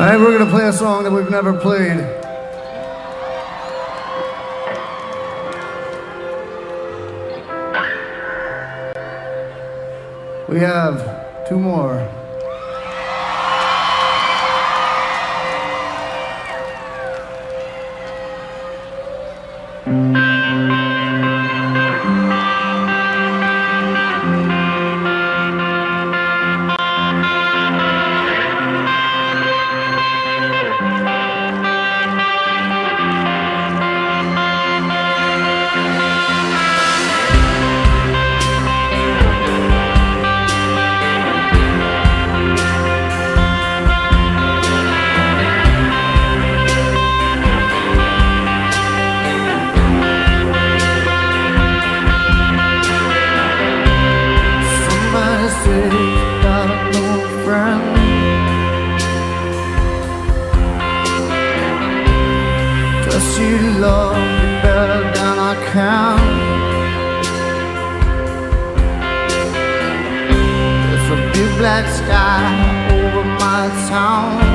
All right, we're gonna play a song that we've never played. We have two more. Love you better than I can? There's a big black sky over my town.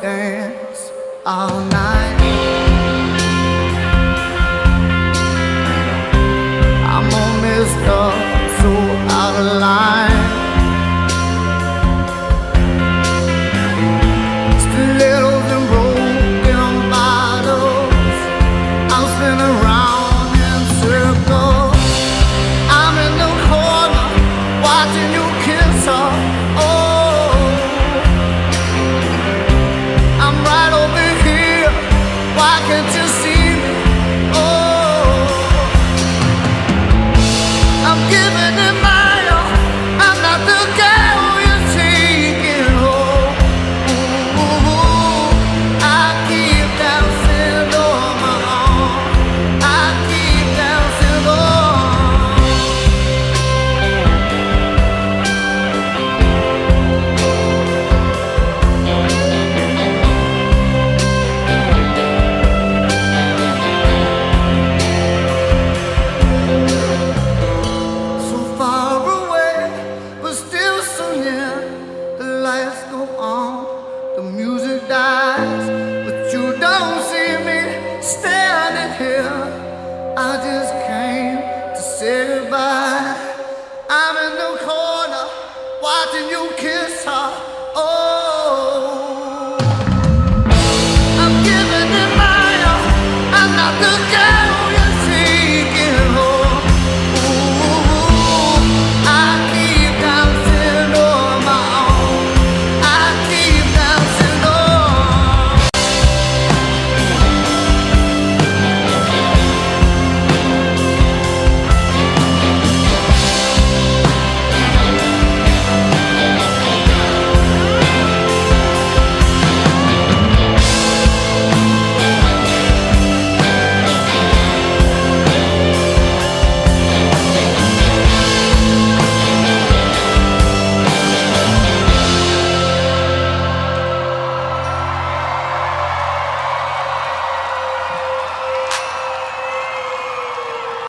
dance all night. I'm a mister, so out of line. watching you kiss her.